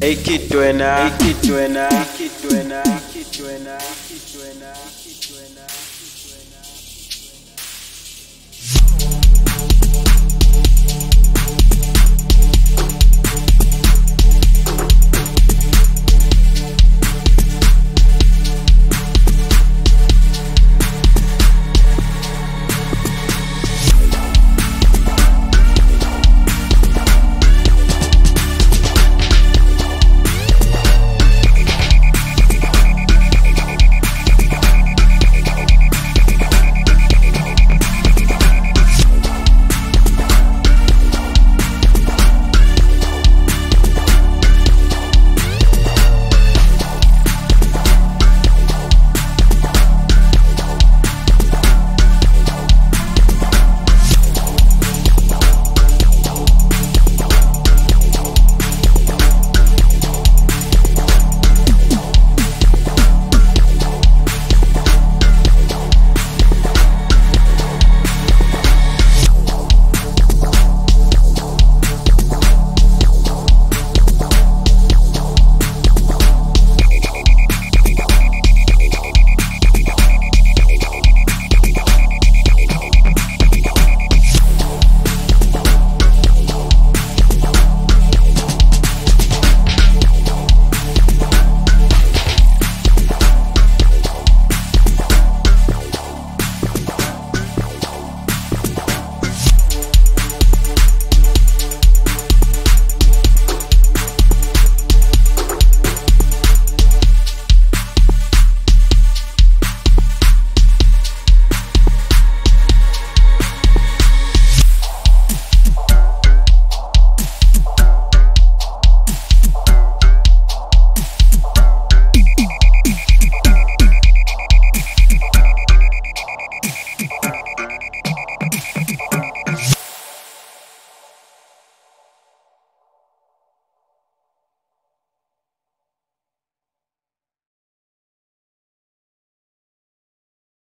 Ikitwena, ikitwena, ikitwena, ikitwena, ikitwena, ikitwena.